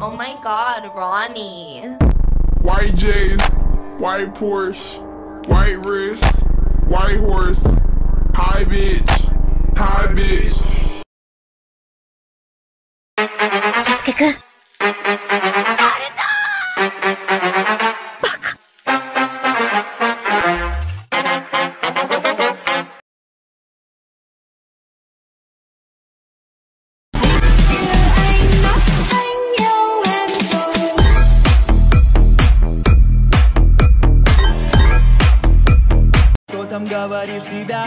Oh my god, Ronnie. White J's, white Porsche, white wrist, говоришь, тебя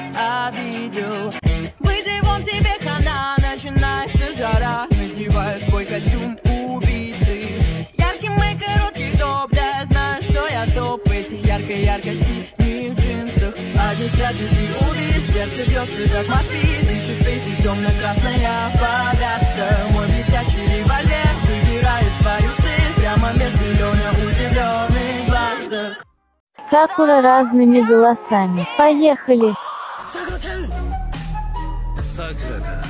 обидел? Выйди вон тебе хана, начинается жара. Надеваю свой костюм убийцы. Яркий мой короткий топ, да знаешь, что я топ. В этих ярко-ярко-синих джинсах. Один взгляд и ты убит, сердце бьется как машпит Ищу стейси, темно-красная повязка. Мой блестящий револьвер выбирает свою цель. Прямо между глазок Сакура разными голосами. Поехали! さく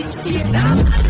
Vietnam.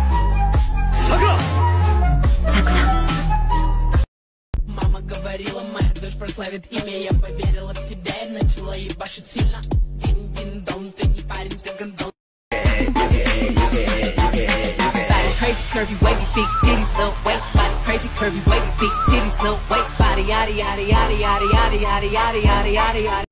Мама говорила, моя дочь прославит имя Я поверила в себя и начала ебашить сильно Дин-дин-дон, ты не парень, ты гондон Body crazy, curvy, wavy, big titties, little waist Body crazy, curvy, wavy, big titties, little waist Body yaddy, yaddy, yaddy, yaddy, yaddy, yaddy, yaddy, yaddy, yaddy,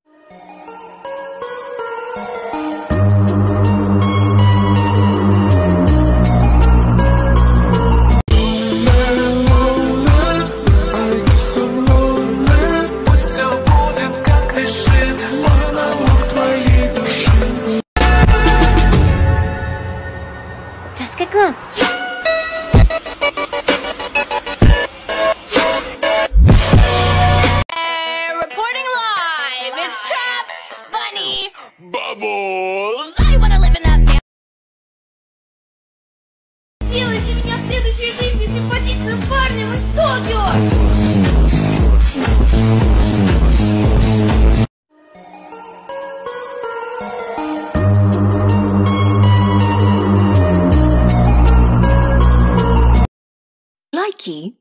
Nike